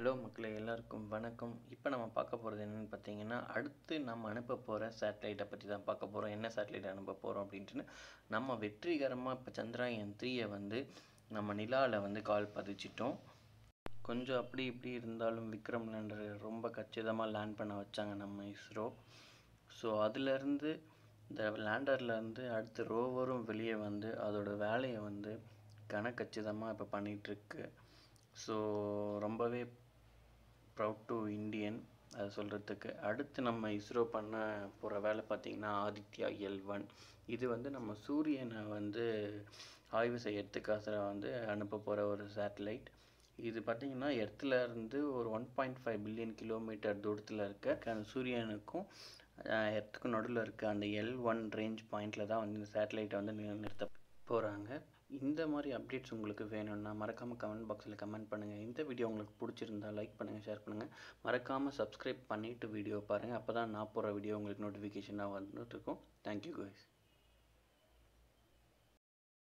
Hello மக்களே எல்லாருக்கும் வணக்கம். இப்போ நம்ம பார்க்க போகிறது என்னென்னு பார்த்தீங்கன்னா அடுத்து நம்ம அனுப்ப போகிற சேட்டலைட்டை பற்றி தான் பார்க்க போகிறோம் என்ன சேட்டலைட் அனுப்ப போகிறோம் அப்படின்ட்டு நம்ம வெற்றிகரமாக இப்போ சந்திராயன் த்ரீயை வந்து நம்ம நிலாவில் வந்து கால் பதிச்சிட்டோம். கொஞ்சம் அப்படி இப்படி இருந்தாலும் விக்ரம் லேண்டர் ரொம்ப கச்சிதமாக லேண்ட் பண்ண வச்சாங்க நம்ம இஸ்ரோ. ஸோ அதுலேருந்து இந்த லேண்டர்லேருந்து அடுத்து ரோவரும் வெளியே வந்து அதோட வேலையை வந்து கனக்கச்சிதமாக இப்போ பண்ணிகிட்ருக்கு ஸோ ரொம்பவே ப்ரவுட் டு இந்தியன் அதை சொல்கிறதுக்கு அடுத்து நம்ம இஸ்ரோ பண்ண போகிற வேலை பார்த்திங்கன்னா ஆதித்யா எல் ஒன். இது வந்து நம்ம சூரியனை வந்து ஆய்வு செய்யறதுக்காக வந்து அனுப்ப போகிற ஒரு சேட்டலைட் இது பார்த்திங்கன்னா எர்த்தில் இருந்து ஒரு one point five billion kilometre தூரத்தில் இருக்க சூரியனுக்கும் எர்த்துக்கும் நடுவில் இருக்க அந்த எல் ஒன் ரேஞ்ச் பாயிண்டில் தான் வந்து இந்த சேட்டலைட்டை வந்து நிறுத்த போகிறாங்க இந்த மாதிரி அப்டேட்ஸ் உங்களுக்கு வேணும்னா மறக்காமல் கமெண்ட் பாக்ஸில் கமெண்ட் பண்ணுங்கள் இந்த வீடியோ உங்களுக்கு பிடிச்சிருந்தா லைக் பண்ணுங்கள் ஷேர் பண்ணுங்கள் மறக்காமல் சப்ஸ்கிரைப் பண்ணிவிட்டு வீடியோ பாருங்கள் அப்போ தான் நான் போகிற வீடியோ உங்களுக்கு நோட்டிஃபிகேஷனாக வந்துட்டு இருக்கும் தேங்க்யூ guys.